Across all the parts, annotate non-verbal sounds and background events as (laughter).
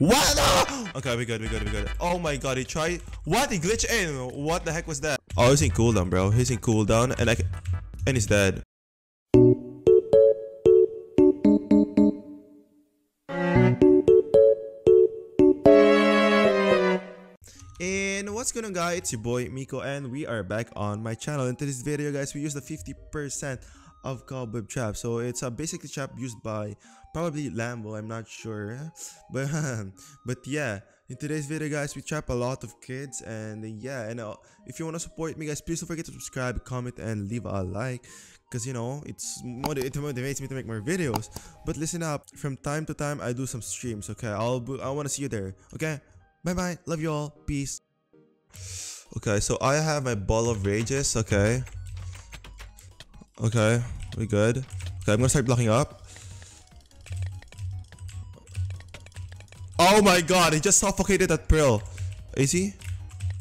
What? No! (gasps) Okay, we good, we good, we good. Oh my god, he tried. What? He glitched in. What the heck was that? Oh, he's in cooldown, bro. He's in cooldown, and I can, and he's dead. And what's going on guys, it's your boy Meikoo and we are back on my channel. In today's video guys, we use the 50% of cobweb trap. So it's a basically trap used by probably Lambo, I'm not sure. (laughs) But (laughs) but yeah, in today's video guys, we trap a lot of kids and yeah, and uh, if you want to support me guys, please don't forget to subscribe, comment and leave a like because you know it's more it motivates me to make more videos but listen up from time to time i do some streams okay i'll i want to see you there okay Bye bye. Love you all. Peace. Okay, so I have my ball of rages. Okay. Okay, we good. Okay, I'm gonna start blocking up. Oh my god, he just suffocated that Pearl. Is he?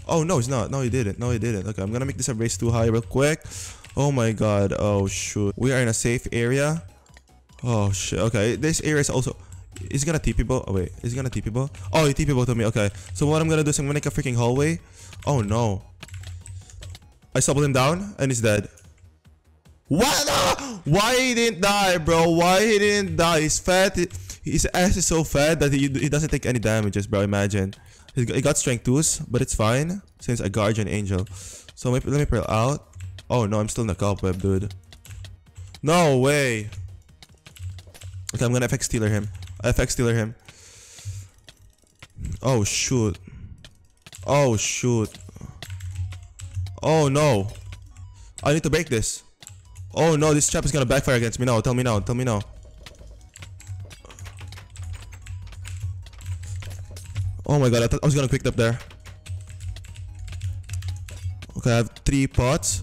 Oh no, he's not. No, he didn't. No, he didn't. Okay, I'm gonna make this a race too high real quick. Oh my god. Oh shoot. We are in a safe area. Oh shit. Okay, this area is also is he gonna TP bow? Oh wait, is he gonna TP bow? Oh, he TP bow to me. Okay. So what I'm gonna do is I'm gonna make a freaking hallway. Oh no. I stumbled him down and he's dead. What? No! Why he didn't die, bro? Why he didn't die? He's fat. His ass is so fat that he, he doesn't take any damages, bro. Imagine. He got strength 2s, but it's fine since I guardian angel. So let me pearl out. Oh no, I'm still in the cobweb, dude. No way. Okay, I'm gonna FX stealer him. FX dealer him. Oh shoot. Oh shoot. Oh no. I need to break this. Oh no, this trap is gonna backfire against me now. Tell me now. Tell me now. Oh my god, I I was gonna quick up there. Okay, I have three pots.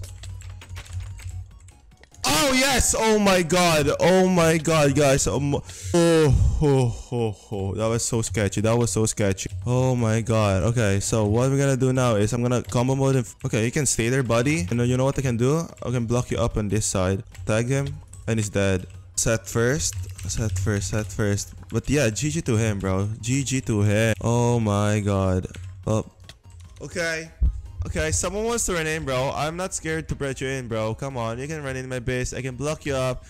Oh yes! Oh my god! Oh my god, guys! Oh, oh, oh, oh, oh, that was so sketchy. That was so sketchy. Oh my god. Okay, so what we're gonna do now is I'm gonna combo mode. okay, you can stay there, buddy. And you know what I can do? I can block you up on this side. Tag him, and he's dead. Set first. Set first. Set first. But yeah, GG to him, bro. GG to him. Oh my god. Well, okay. Okay, someone wants to run in, bro. I'm not scared to break you in, bro. Come on, you can run in my base. I can block you up.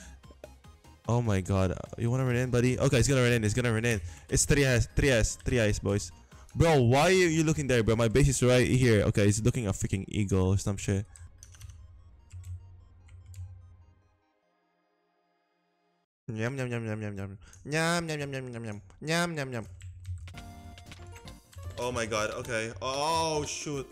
Oh my god. Uh, you wanna run in, buddy? Okay, he's gonna run in. He's gonna run in. It's 3S. 3S. 3 eyes, boys. Bro, why are you looking there, bro? My base is right here. Okay, he's looking a freaking eagle or some shit. Yum yum yum yum yum yum. Yum yum yum yum yum yum. Yum yum yum. Oh my god, okay. Oh shoot.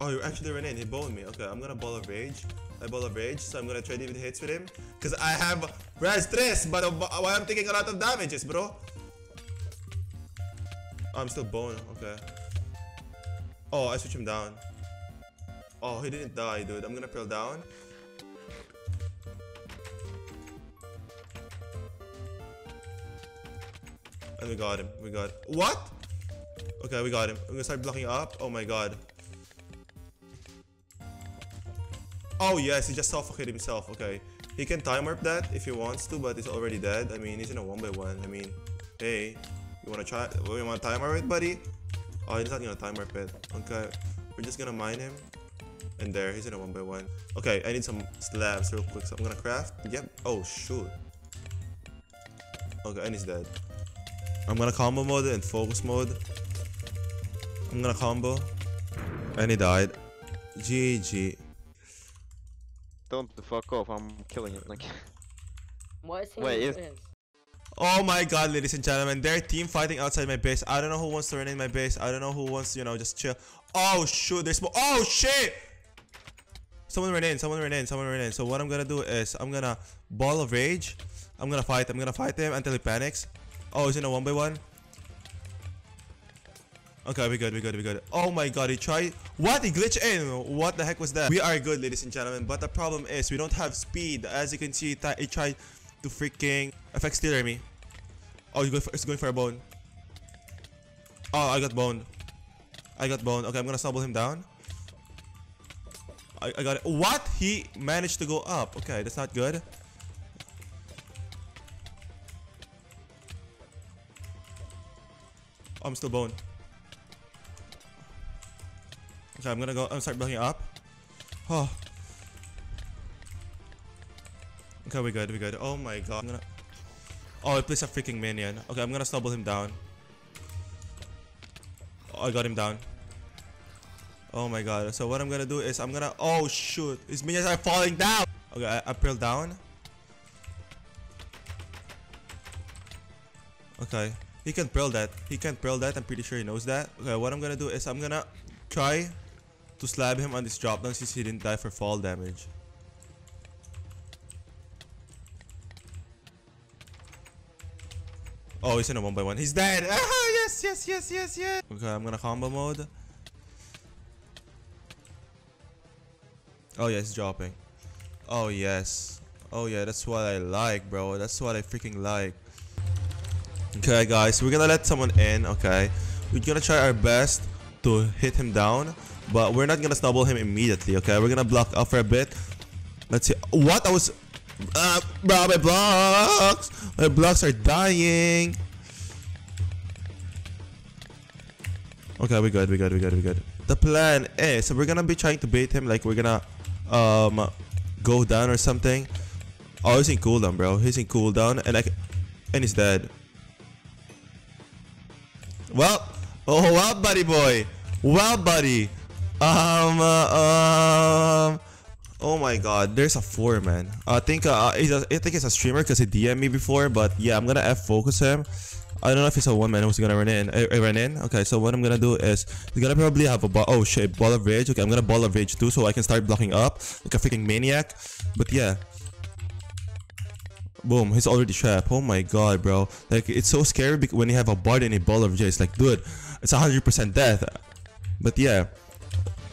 Oh, you're actually ran in. He boned me. Okay, I'm gonna ball of rage. I ball of rage, so I'm gonna trade even hits with him. Cause I have red stress, but why I'm taking a lot of damages, bro? Oh, I'm still bone. Okay. Oh, I switch him down. Oh, he didn't die, dude. I'm gonna pearl down. And we got him. We got. What? Okay, we got him. I'm gonna start blocking up. Oh my god. Oh yes, he just suffocated himself. Okay. He can time warp that if he wants to, but he's already dead. I mean, he's in a one by one. I mean, hey, you wanna try? You wanna time warp it, buddy? Oh, he's not gonna time warp it. Okay, we're just gonna mine him. And there, he's in a one by one. Okay, I need some slabs real quick, so I'm gonna craft. Yep. Oh shoot. Okay, and he's dead. I'm gonna combo mode and focus mode. I'm gonna combo. And he died. GG. Don't the fuck off, I'm killing it. Like. (laughs) What is he Wait, if... Oh my god, ladies and gentlemen, they're team fighting outside my base. I don't know who wants to run in my base. I don't know who wants to, you know, just chill. Oh shoot, there's more. Oh shit! Someone ran in, someone ran in, someone ran in. So what I'm gonna do is I'm gonna ball of rage. I'm gonna fight. I'm gonna fight him until he panics. Oh, he's in a one by one. Okay, we good, we good, we good. Oh my god, he tried. What? He glitched in. What the heck was that? We are good, ladies and gentlemen, but the problem is we don't have speed. As you can see, he tried to freaking FX stealer me. Oh, he's going for, he's going for a bone. Oh, I got bone. I got bone. Okay, I'm gonna stumble him down. I, I got it. What? He managed to go up. Okay, that's not good. Oh, I'm still bone. Okay, I'm gonna go. I'm start building up. Oh. Okay, we good. We good. Oh my god. I'm gonna. Oh, he plays a freaking minion. Okay, I'm gonna snowball him down. Oh, I got him down. Oh my god. So what I'm gonna do is I'm gonna. Oh shoot! His minions are falling down. Okay, I, I down. Okay. He can pearl that. He can pearl that. I'm pretty sure he knows that. Okay, what I'm gonna do is I'm gonna try to slab him on this drop down since he didn't die for fall damage. Oh, he's in a one by one. He's dead. Ah, yes, yes, yes, yes, yes. Okay, I'm gonna combo mode. Oh yeah, he's dropping. Oh yes. Oh yeah, that's what I like, bro. That's what I freaking like. Okay, guys, we're gonna let someone in. Okay, we're gonna try our best to hit him down, but we're not gonna snowball him immediately. Okay, we're gonna block up for a bit. Let's see. What I was. Uh, bro, my blocks. My blocks are dying. Okay, we good. We good. We good. We good. The plan is so we're gonna be trying to bait him. Like we're gonna um go down or something. Oh, he's in cooldown, bro. He's in cooldown, and like, and he's dead. Well, oh well, buddy boy. Well, buddy. Um, uh, um. Oh my God, there's a four man. I think uh, he's a, I think it's a streamer because he DM'd me before. But yeah, I'm gonna F focus him. I don't know if it's a one man who's gonna run in. Uh, uh, run in. Okay, so what I'm gonna do is he's gonna probably have a ball. Oh shit, ball of rage. Okay, I'm gonna ball of rage too, so I can start blocking up like a freaking maniac. But yeah. Boom, he's already trapped. Oh my god, bro. Like, it's so scary when you have a bard and a ball of rage. It's like, dude, it's 100% death. But yeah.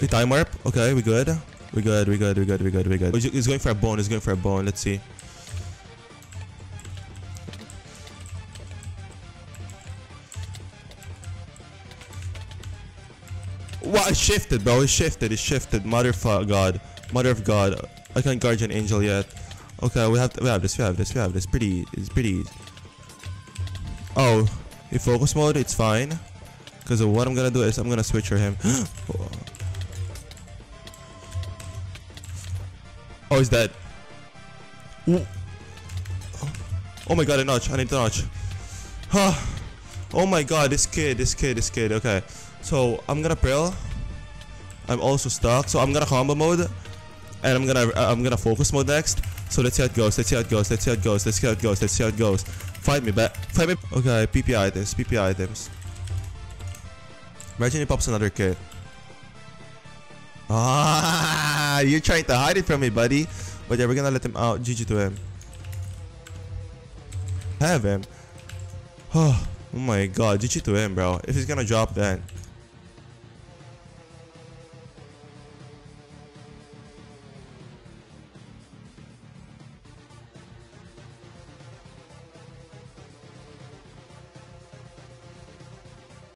We time warp. Okay, we good. We good, we good, we good, we good, we good. He's going for a bone, he's going for a bone. Let's see. What? It shifted, bro. It shifted. It shifted. Mother of God. Mother of God. I can't guardian angel yet. Okay, we have to, we have this. We have this. We have this. Pretty. It's pretty. Oh, in focus mode, it's fine. Because what I'm gonna do is I'm gonna switch for him. (gasps) Oh. Oh, he's dead. Ooh. Oh my god, I notch. I need to notch. oh my god, this kid, this kid, this kid. Okay. So I'm gonna Prill. I'm also stuck. So I'm gonna combo mode. And I'm gonna uh, I'm gonna focus mode next. So let's see how it goes. Let's see how it goes. Let's see how it goes. Let's see how it goes. Let's see how it goes. Fight me back. Fight me. Okay, PP items. PP items. Imagine he pops another kid. Ah, you're trying to hide it from me, buddy. But yeah, we're gonna let him out. GG to him. Have him. Oh, (sighs) oh my god, GG to him, bro. If he's gonna drop, then